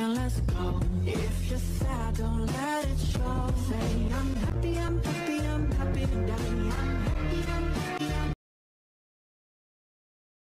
and let's go. If